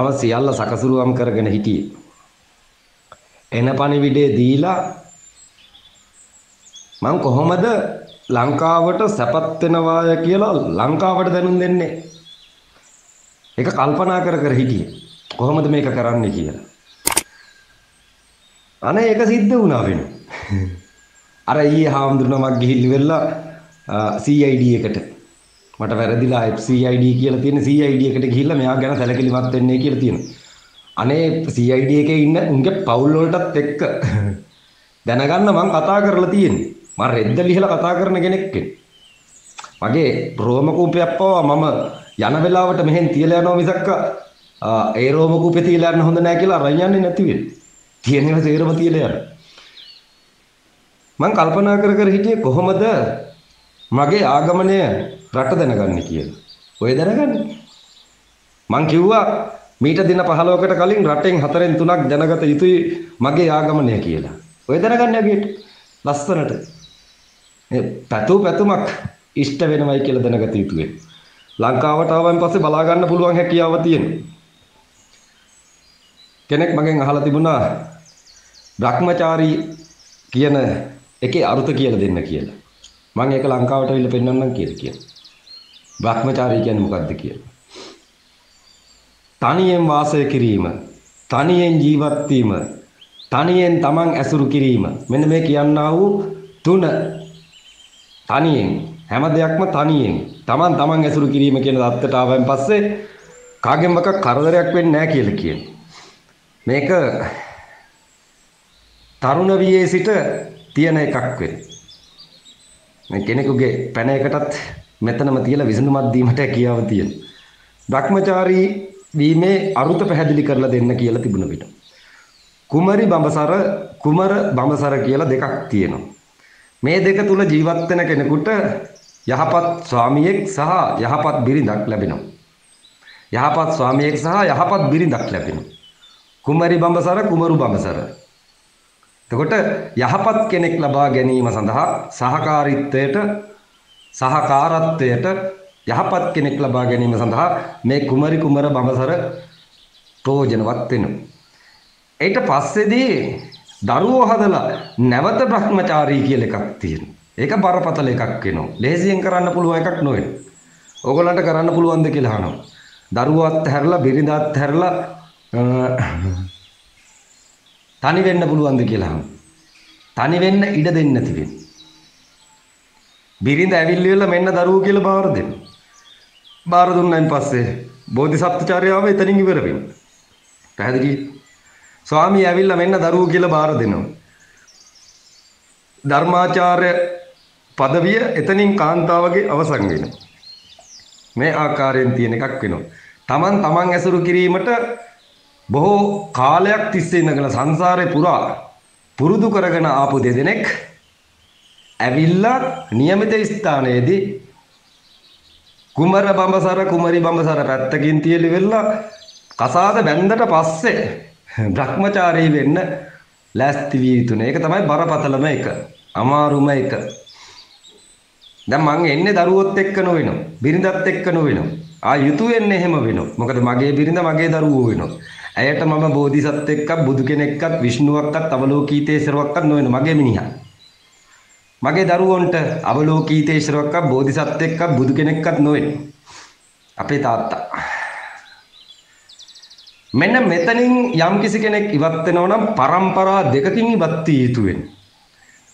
මම සියල්ල සකසුරුවම් කරගෙන හිටියේ. එන පණිවිඩේ දීලා මං කොහොමද ලංකාවට සැපත් වෙනවාය කියලා ලංකාවට දැනුම් දෙන්නේ? ඒක කල්පනා කර කර හිටියේ. කොහොමද මේක කරන්නේ කියලා. අනේ ඒක සිද්ධ වුණා වෙන. අර ඊයේ හාමුදුරුවමක් ගිහිල්ලි වෙලා CID එකට මට වැරදිලා CID කියලා තියෙන CID එකට ගිහිල්ලා මෙයා ගැන සැලකිලිමත් වෙන්නේ කියලා තියෙනවා. අනේ CID එකේ ඉන්න උන්ගේ පවුල් වලටත් එක්ක දැනගන්න මං කතා කරලා තියෙන්නේ. මම රෙද්ද ලිහලා කතා කරන කෙනෙක් මගේ රෝම කූපයක් පවා මම යන වෙලාවට මෙහෙන් තියලා යනවා මිසක්ක ඒ රෝම කූපේ තියලා යන්න හොඳ නැහැ කියලා අරන් යන්නේ නැති වෙන්නේ. තියෙනවා තේරම තියලා යන්න. මං කල්පනා කර කර හිටියේ කොහොමද මගේ ආගමනය රට දැනගන්නේ කියලා. ඔය දැනගන්නේ. මං කිව්වා මීට දින 15කට කලින් රටෙන් හතරෙන් තුනක් දැනගත යුතුයි මගේ ආගමනය කියලා. ඔය දැනගන්නේ අගේට ලස්සනට. මේ පැතු පැතුමක් ඉෂ්ට වෙනවයි කියලා දැනගත යුතුයි. ලංකාවට ආවන් පස්සේ බලා ගන්න පුළුවන් හැකියාව තියෙනවා. කෙනෙක් මගෙන් අහලා තිබුණා භ්‍රමචාරී කියන එකේ අරුත කියලා දෙන්න කියලා. මම ඒක ලංකාවට අවිල්ල පෙන්වන්නම් කියලා කියනවා. භ්‍රමචාරී කියන්නේ මොකක්ද කියලා. තනියෙන් වාසය කිරීම, තනියෙන් ජීවත් වීම, තනියෙන් තමන් ඇසුරු කිරීම. මෙන්න මේ කියන්නා වූ තුන තනියෙන් හැම දෙයක්ම තනියෙන් තමන් තමන් ඇසුරු කිරීම කියන தත්තට ආවන් පස්සේ කාගෙන්ම කරදරයක් වෙන්නේ නැහැ කියලා කියනවා. මේක තරුණ වියේ සිට තියෙන එකක් වෙන්නේ. මේ කෙනෙකුගේ පැන එකටත් මෙතනම තියලා විසඳුමක් දීමට හැකියාව තියෙනවා. භ්‍රමචාරී වීමේ අරුත පැහැදිලි කරලා දෙන්න කියලා තිබුණ පිට. කුමරි බඹසර කුමර බඹසර කියලා දෙකක් තියෙනවා. මේ දෙක තුල ජීවත් වෙන කෙනෙකුට යහපත් ස්වාමියෙක් සහ යහපත් බිරිඳක් ලැබෙනවා. යහපත් ස්වාමියෙක් සහ යහපත් බිරිඳක් ලැබෙනවා. කුමරි බඹසර කුමරු බඹසර එතකොට යහපත් කෙනෙක් ලබා ගැනීම සඳහා සහකාරීත්වයට සහකාරත්වයට යහපත් කෙනෙක් ලබා ගැනීම සඳහා මේ කුමරි කුමර බඹසර ප්‍රයෝජනවත් වෙනවා. ඊට පස්සේදී දරුවෝ හදලා නැවත භ්‍රමචාරී කියලා එකක් තියෙනවා. ඒක බරපතල එකක් වෙනවා. ලේසියෙන් කරන්න පුළුවන් එකක් නෙවෙයි. ඕගොල්ලන්ට කරන්න පුළුවන්ද කියලා අහනවා. දරුවෝත් හැරලා බිරිඳත් හැරලා තනි වෙන්න පුළුවන්ද කියලා තනි වෙන්න ඉඩ දෙන්නේ නැති වෙන. බිරිඳ ඇවිල්ලි වෙලා මෙන්න දරුවෝ කියලා බාර දෙන්න. බාර දුන්නයින් පස්සේ බෝධිසත්වචාර්යාව එතනින් ඉවර වෙනවා. පැහැදිලි? ස්වාමී ඇවිල්ලා මෙන්න දරුවෝ කියලා බාර දෙනවා. ධර්මාචාර්ය পদවිය එතනින් කාන්තාවගේ අවසන් වෙනවා. මේ ආකාරයෙන් තියෙන එකක් වෙනවා. Taman taman ඇසුරු කිරීමට බොහෝ කාලයක් තිස්සේ ඉඳගෙන සංසාරේ පුරා පුරුදු කරගෙන ආපු දෙදෙනෙක් ඇවිල්ලා નિયમિત ස්ථානයේදී කුමර බඹසර කුමරි බඹසර පැත්තකින් තියලි වෙලා කසාද බැන්දට පස්සේ භ්‍රමචාරී වෙන්න ලෑස්ති විය යුතුනේ. ඒක තමයි බරපතලම එක. අමාරුම එක. දැන් මං එන්නේ දරුවොත් එක්ක නොවෙනවා. බිරිඳත් එක්ක නොවෙනවා. ආ යුතු වෙන්නේ එහෙම වෙනවා. මොකද මගේ බිරිඳ මගේ දරුවෝ වෙනවා. ඇයට මම බෝධිසත්ව එක්කක් බුදු කෙනෙක්කක් විශ්ණුවක්කත් අවලෝකීතේශරවක්කත් නොවෙන මගේ මිනිහා. මගේ දරුවන්ට අවලෝකීතේශරවක්කක් බෝධිසත්ව එක්කක් බුදු කෙනෙක්කත් නොවෙන අපේ තාත්තා. මෙන්න මෙතනින් යම්කිසි කෙනෙක් ඉවත් වෙනවා නම් પરම්පරා දෙකකින් ඉවත් විය යුතු වෙනවා.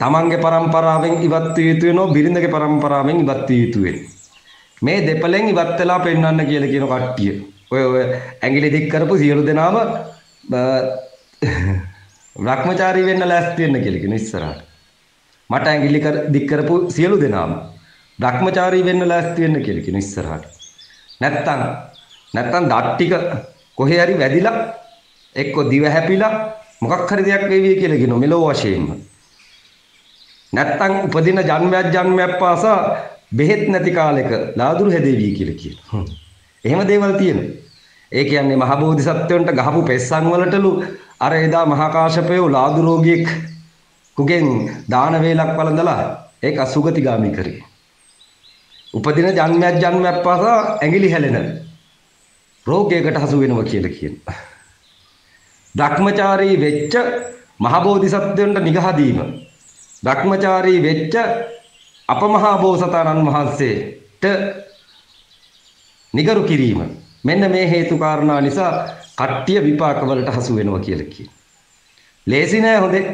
තමන්ගේ પરම්පරාවෙන් ඉවත් විය යුතු වෙනවා බිරිඳගේ પરම්පරාවෙන් ඉවත් විය යුතු වෙනවා. මේ දෙපලෙන් ඉවත් වෙලා පෙන්වන්න කියලා කියන කට්ටිය. ඔය ඔය ඇඟිලි දික් කරපු සියලු දෙනාම භ්‍රමචාරී වෙන්න ලෑස්ති වෙන්න කියලා කියන ඉස්සරහට. මට ඇඟිලි දික් කරපු සියලු දෙනාම භ්‍රමචාරී වෙන්න ලෑස්ති වෙන්න කියලා කියන ඉස්සරහට. නැත්තම් නැත්තම් දත් ටික කොහේ හරි වැදිලා එක්ක දිව හැපිලා මොකක් හරි දෙයක් වෙවි කියලා කියනවා මෙලෝ වශයෙන්ම. නැත්තම් උපදින ජන්මයක් ජන්මයක් පාසා බෙහෙත් නැති කාලෙක ලාදුරු හැදේවි කියලා කියනවා. එහෙම දේවල් තියෙනවා. ඒ කියන්නේ මහ බෝධිසත්වයන්ට ගහපු පෙස්සන් වලටලු අර එදා මහා කාශ්‍යපයෝ ලාදු රෝගියෙක් කුගෙන් දාන වේලක් වළඳලා ඒක අසුගතිගාමි කරේ. උපදින ජන්මයක් ජන්මයක් පාසා ඇඟිලි හැලෙන. රෝගයකට හසු වෙනවා කියලා කියනවා. ධක්මචාරී වෙච්ච මහබෝධිසත්වයන්ට නිගහ දීම. ධක්මචාරී වෙච්ච අපමහා බෝසතාණන් වහන්සේට නිගරු කිරීම. මෙන්න මේ හේතු කාරණා නිසා කට්ටිය විපාකවලට හසු වෙනවා කියලා කියනවා. ලේසි නෑ හොඳේ.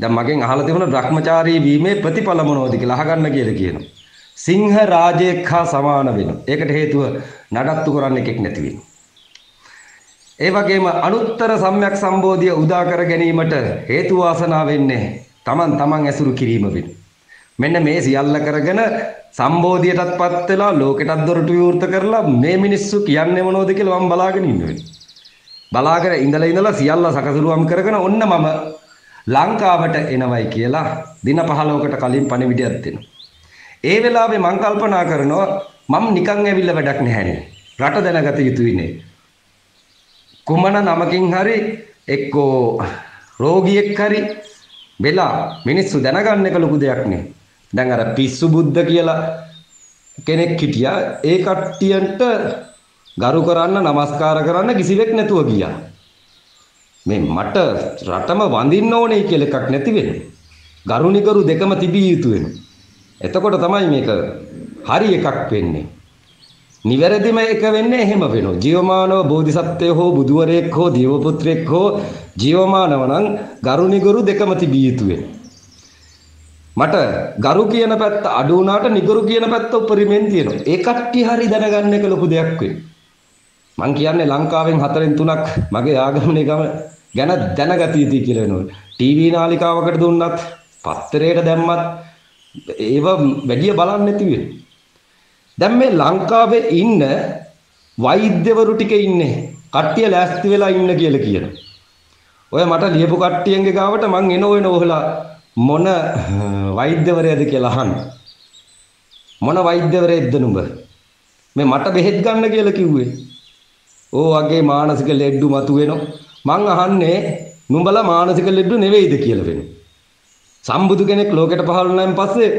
දැන් මගෙන් අහලා තිබුණා භ්‍රමචාරී වීමේ ප්‍රතිඵල මොනවද කියලා අහගන්න කියලා කියනවා. සිංහ රාජයෙක් හා සමාන වෙනවා. ඒකට හේතුව නඩත්තු කරන්න එකෙක් නැති වෙනවා. ඒ වගේම අනුත්තර සම්‍යක් සම්බෝධිය උදා කර ගැනීමට හේතු වාසනා වෙන්නේ Taman taman ඇසුරු කිරීම වෙනවා. මෙන්න මේ සියල්ල කරගෙන සම්බෝධියටත් පත් වෙලා ලෝකෙටත් දොරටු විවෘත කරලා මේ මිනිස්සු කියන්නේ මොනවද කියලා මම බලාගෙන ඉන්නේ. බලාගෙන ඉඳලා ඉඳලා සියල්ල සකසුරුවම් කරගෙන ඔන්න මම ලංකාවට එනවයි කියලා දින 15කට කලින් පණිවිඩයක් දෙනවා. ඒ වෙලාවේ මම කල්පනා කරනවා මම නිකන් ඇවිල්ලා වැඩක් නැහැනේ. රට දැනගත යුතුයිනේ. කුමන නමකින් හරි එක්කෝ රෝගියෙක් හරි වෙලා මිනිස්සු දැනගන්න එක ලොකු දෙයක් නේ. දැන් අර පිස්සු බුද්ධ කියලා කෙනෙක් හිටියා ඒ කට්ටියන්ට ගරු කරන්න নমස්කාර කරන්න කිසිවෙක් නැතුව ගියා. මේ මට රටම වඳින්න ඕනේ කියලා එකක් නැති වෙන්නේ. ගරුනිකරු දෙකම තිබිය යුතු වෙනවා. එතකොට තමයි මේක හරි එකක් වෙන්නේ. නිවැරදිම එක වෙන්නේ එහෙම වෙනවා. ජීවමානව බෝධිසත්වය හෝ බුදුවරයෙක් හෝ දේවපුත්‍රයෙක් හෝ ජීවමානව නම් ගරුනිගරු දෙකම තිබිය යුතු වෙනවා. මට ගරු කියන පැත්ත අඩු වුණාට නිගරු කියන පැත්ත උපරිමෙන් තියෙනවා. ඒ කට්ටිය හරි දැනගන්න එක ලොකු දෙයක් වෙයි. මං කියන්නේ ලංකාවෙන් හතරෙන් තුනක් මගේ ආගමනේ ගම ගැන දැනගත යුතුයි කියලා වෙනවා. ටීවී නාලිකාවකට දුන්නත්, පත්තරයට දැම්මත් ඒව වැඩි බලන්න නැති වෙනවා. දැන් මේ ලංකාවේ ඉන්න වෛද්‍යවරු ටික ඉන්නේ. කට්ටිය ලෑස්ති වෙලා ඉන්න කියලා කියනවා. ඔය මට ලියපු කට්ටියන්ගේ ගාවට මං එන ඔයන ඔහලා මොන වෛද්‍යවරයද කියලා අහන්න. මොන වෛද්‍යවරයෙක්ද නුඹ? මේ මට බෙහෙත් ගන්න කියලා කිව්වේ. ඕ වගේ මානසික ලෙඩ්ඩු මතුවෙනවා. මං අහන්නේ නුඹලා මානසික ලෙඩ්ඩු නෙවෙයිද කියලා වෙනවා. සම්බුදු කෙනෙක් ලෝකෙට පහළ වුණාන් පස්සේ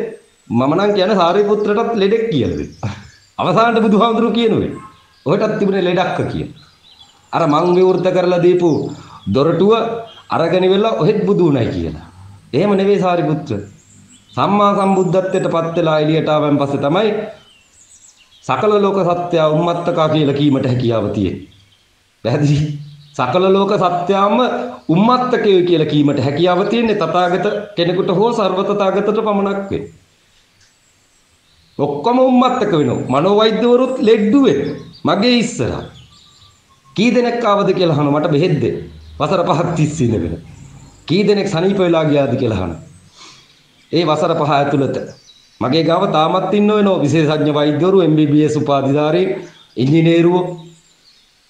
මම නම් කියන්නේ සාරිපුත්‍රටත් ලෙඩෙක් කියලා දෙන්න. අවසානට බුදුහාමුදුරු කියනුවේ. ඔහෙටත් තිබුණේ ලෙඩක්ක කියන. අර මං විවෘත කරලා දීපු දොරටුව අරගෙන ඉවෙලා ඔහෙත් බුදු උණයි කියලා. එහෙම නෙවෙයි සාරිපුත්‍ර. සම්මා සම්බුද්ධත්වයට පත් වෙලා එළියට ආවන් පස්සේ තමයි සකල ලෝක සත්‍ය උම්මත්තකා කියලා කීමට හැකියාව තියෙන්නේ. පැහැදිලි? සකල ලෝක සත්‍යම උම්මත්තකය කියලා කීමට හැකියාව තියෙන්නේ තථාගත කෙනෙකුට හෝ සර්ව තථාගතට පමණක් වෙන්නේ. ඔක්කොම උම්මත්තක වෙනවා. මනෝවෛද්‍යවරුත් ලෙඩ්ඩු වෙනවා. මගේ ඉස්සරහා. කී දෙනෙක් ආවද කියලා අහනවා මට බෙහෙත් දෙන්න. වසර පහක් තිස්සේ ඉඳගෙන. කී දෙනෙක් සනීප වෙලා ගියාද කියලා අහනවා. ඒ වසර පහ ඇතුළත මගේ ගාව තාමත් ඉන්න වෙනවා විශේෂඥ වෛද්‍යවරු MBBS උපාධිධාරී ඉංජිනේරුවෝ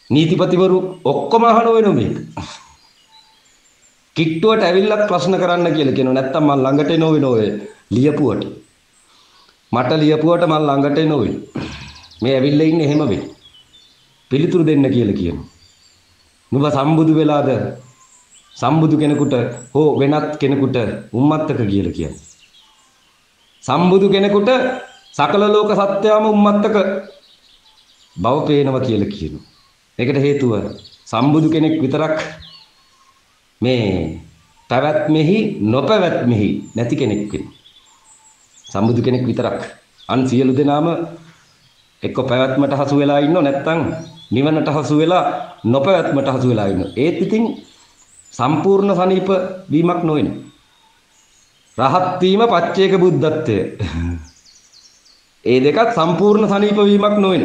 නීතිපතිවරු ඔක්කොම අහන වෙනවා මේක. කිට්ටුවට ඇවිල්ලා ප්‍රශ්න කරන්න කියලා කියනවා. නැත්තම් මම ළඟට එනෝ වෙනෝ ඔය ලියපුවට. මට ලියපුවට මම ළඟට එනෝ වෙයි. මේ ඇවිල්ලා ඉන්නේ එහෙම වෙයි. පිළිතුරු දෙන්න කියලා කියනවා. නුඹ සම්බුදු වෙලාද සම්බුදු කෙනෙකුට හෝ වෙනත් කෙනෙකුට උම්මත්තක කියලා කියන්නේ. සම්බුදු කෙනෙකුට සකල ලෝක සත්‍යයම උම්මත්තක බව පේනවා කියලා කියනවා. ඒකට හේතුව සම්බුදු කෙනෙක් විතරක් මේ පැවැත්මෙහි නොපැවැත්මෙහි නැති කෙනෙක් වෙනවා. සම්බුදු කෙනෙක් විතරක් අන් සියලු දෙනාම එක්ක පැවැත්මට හසු වෙලා ඉන්නව නැත්නම් නිවනට හසු වෙලා නොපැවැත්මට හසු වෙලා ඉන්නව. ඒත් ඉතින් සම්පූර්ණ සනීප වීමක් නොවන. රහත් වීම පච්චේක බුද්ධත්වය. ඒ දෙකත් සම්පූර්ණ සනීප වීමක් නොවන.